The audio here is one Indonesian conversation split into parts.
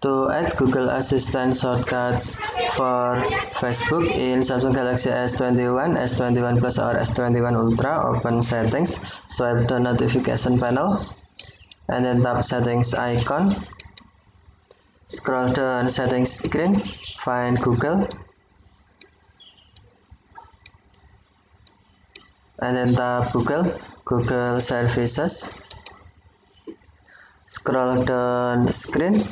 to add Google Assistant shortcuts for Facebook in Samsung Galaxy S21, S21 Plus or S21 Ultra, open settings, swipe the notification panel, and then tap settings icon. Scroll down settings screen, find Google, and then tap Google, Google Services. Scroll down screen,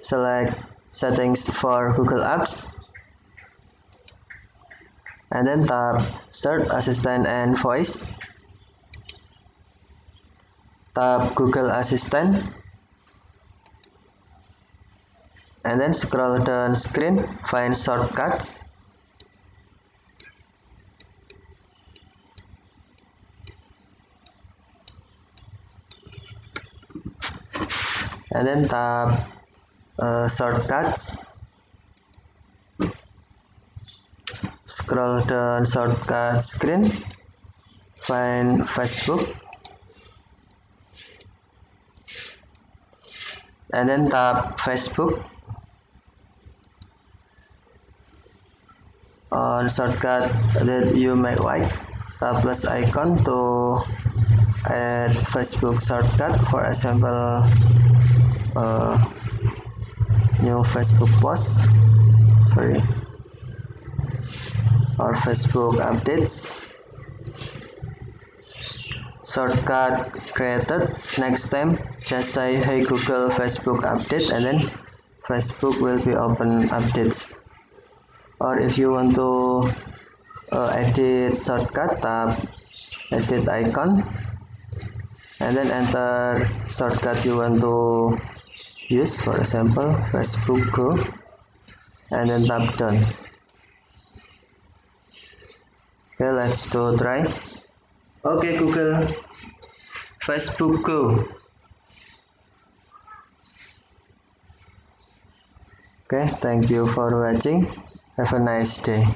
select settings for Google Apps. And then tap search assistant and voice. Tap Google Assistant. And then scroll down screen find shortcuts. And then tap uh, shortcuts. Scroll down shortcut screen. Find Facebook. And then tap Facebook. On shortcut that you may like tap plus icon to add Facebook shortcut. For example uh, new Facebook post sorry. Or Facebook updates. Shortcut created. Next time just say hey Google Facebook update and then Facebook will be open updates. Or if you want to uh, edit shortcut tap edit icon and then enter shortcut you want to use for example Facebook Go and then tap done okay let's do try. Okay Google. Facebook Go okay thank you for watching. Have a nice day